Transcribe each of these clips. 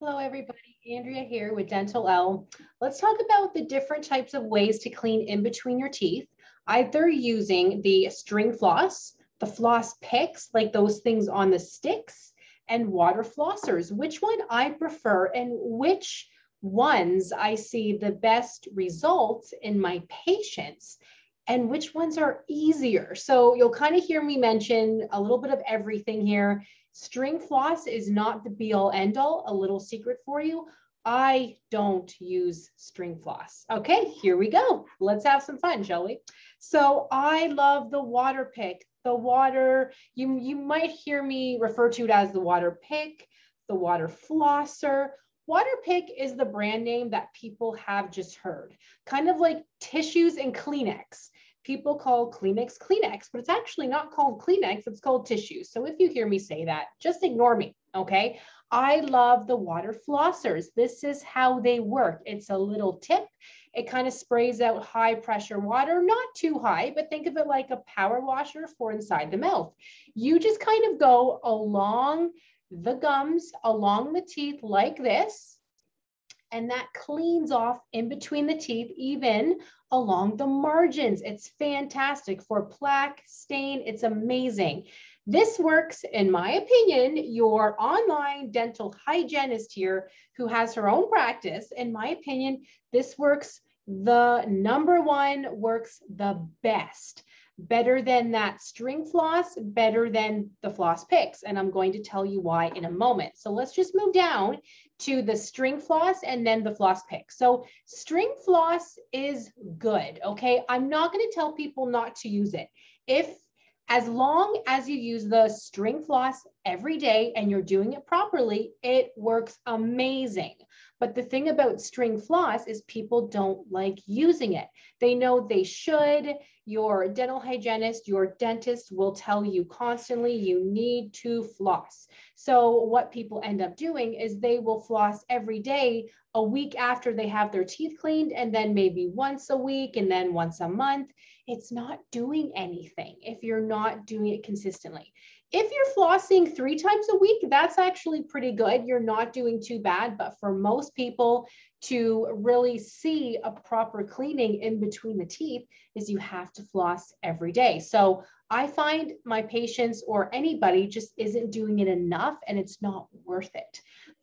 Hello, everybody. Andrea here with Dentalelle. Let's talk about the different types of ways to clean in between your teeth, either using the string floss, the floss picks, like those things on the sticks, and water flossers. Which one I prefer and which ones I see the best results in my patients and which ones are easier. So you'll kind of hear me mention a little bit of everything here. String floss is not the be all end all, a little secret for you. I don't use string floss. Okay, here we go. Let's have some fun, shall we? So I love the Waterpik, the water, you, you might hear me refer to it as the Waterpik, the water flosser, Waterpik is the brand name that people have just heard, kind of like tissues and Kleenex. People call Kleenex Kleenex, but it's actually not called Kleenex, it's called tissues. So if you hear me say that, just ignore me, okay? I love the water flossers. This is how they work. It's a little tip. It kind of sprays out high pressure water, not too high, but think of it like a power washer for inside the mouth. You just kind of go along the gums along the teeth like this. And that cleans off in between the teeth, even along the margins. It's fantastic for plaque, stain. It's amazing. This works, in my opinion, your online dental hygienist here who has her own practice. In my opinion, this works the number one, works the best better than that string floss, better than the floss picks. And I'm going to tell you why in a moment. So let's just move down to the string floss and then the floss pick. So string floss is good, okay? I'm not gonna tell people not to use it. If as long as you use the string floss every day and you're doing it properly, it works amazing. But the thing about string floss is people don't like using it. They know they should. Your dental hygienist, your dentist will tell you constantly you need to floss. So what people end up doing is they will floss every day a week after they have their teeth cleaned and then maybe once a week and then once a month. It's not doing anything if you're not doing it consistently. If you're flossing three times a week, that's actually pretty good. You're not doing too bad. But for most people to really see a proper cleaning in between the teeth is you have to floss every day. So I find my patients or anybody just isn't doing it enough and it's not worth it.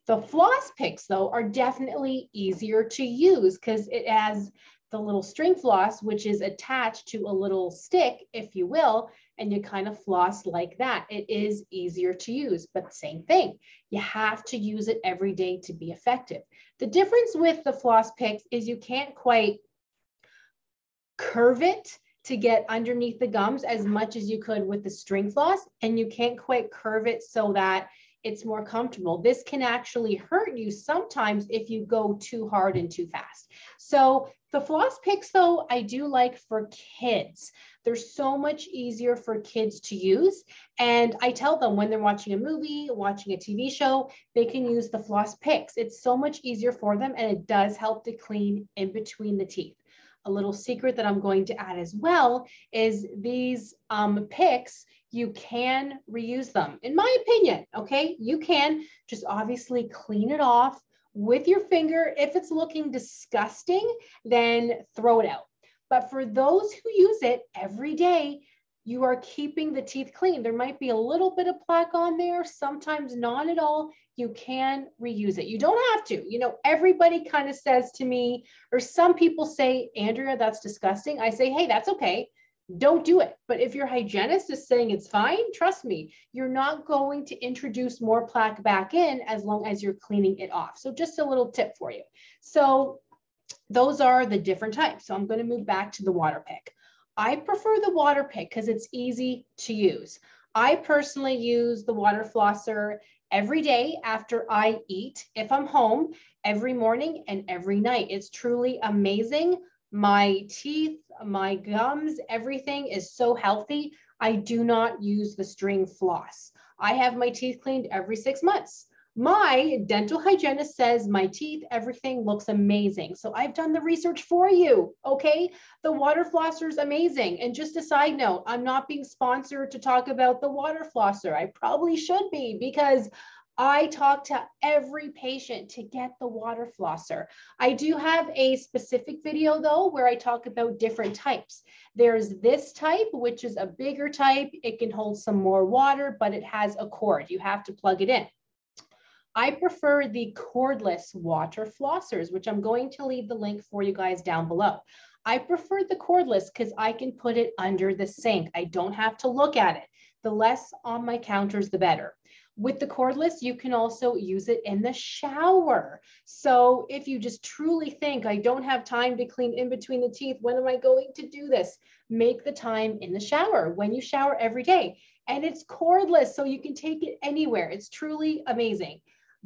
The floss picks though are definitely easier to use because it has the little string floss, which is attached to a little stick, if you will, and you kind of floss like that. It is easier to use, but same thing. You have to use it every day to be effective. The difference with the floss picks is you can't quite curve it to get underneath the gums as much as you could with the string floss, and you can't quite curve it so that it's more comfortable. This can actually hurt you sometimes if you go too hard and too fast. So the floss picks though, I do like for kids. They're so much easier for kids to use. And I tell them when they're watching a movie, watching a TV show, they can use the floss picks. It's so much easier for them and it does help to clean in between the teeth. A little secret that I'm going to add as well is these um, picks, you can reuse them. In my opinion, okay, you can just obviously clean it off with your finger. If it's looking disgusting, then throw it out. But for those who use it every day, you are keeping the teeth clean. There might be a little bit of plaque on there, sometimes not at all. You can reuse it. You don't have to. You know, everybody kind of says to me, or some people say, Andrea, that's disgusting. I say, hey, that's okay don't do it. But if your hygienist is saying it's fine, trust me, you're not going to introduce more plaque back in as long as you're cleaning it off. So just a little tip for you. So those are the different types. So I'm going to move back to the Waterpik. I prefer the Waterpik because it's easy to use. I personally use the water flosser every day after I eat, if I'm home, every morning and every night. It's truly amazing. My teeth, my gums, everything is so healthy. I do not use the string floss. I have my teeth cleaned every six months. My dental hygienist says my teeth, everything looks amazing. So I've done the research for you. Okay. The water flosser is amazing. And just a side note, I'm not being sponsored to talk about the water flosser. I probably should be because I talk to every patient to get the water flosser. I do have a specific video though, where I talk about different types. There's this type, which is a bigger type. It can hold some more water, but it has a cord. You have to plug it in. I prefer the cordless water flossers, which I'm going to leave the link for you guys down below. I prefer the cordless because I can put it under the sink. I don't have to look at it. The less on my counters, the better. With the cordless, you can also use it in the shower. So if you just truly think, I don't have time to clean in between the teeth, when am I going to do this? Make the time in the shower when you shower every day. And it's cordless, so you can take it anywhere. It's truly amazing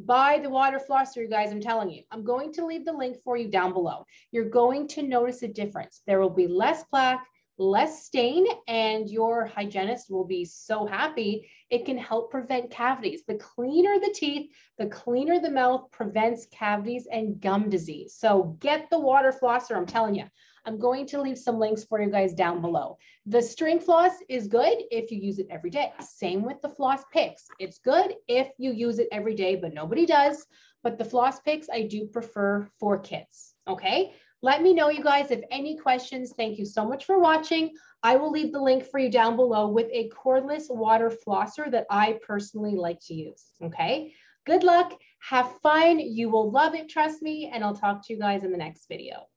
buy the water flosser, you guys, I'm telling you. I'm going to leave the link for you down below. You're going to notice a difference. There will be less plaque, less stain, and your hygienist will be so happy. It can help prevent cavities. The cleaner the teeth, the cleaner the mouth prevents cavities and gum disease. So get the water flosser, I'm telling you. I'm going to leave some links for you guys down below. The string floss is good if you use it every day. Same with the floss picks. It's good if you use it every day, but nobody does. But the floss picks, I do prefer for kids, okay? Let me know, you guys, if any questions. Thank you so much for watching. I will leave the link for you down below with a cordless water flosser that I personally like to use, okay? Good luck, have fun. You will love it, trust me, and I'll talk to you guys in the next video.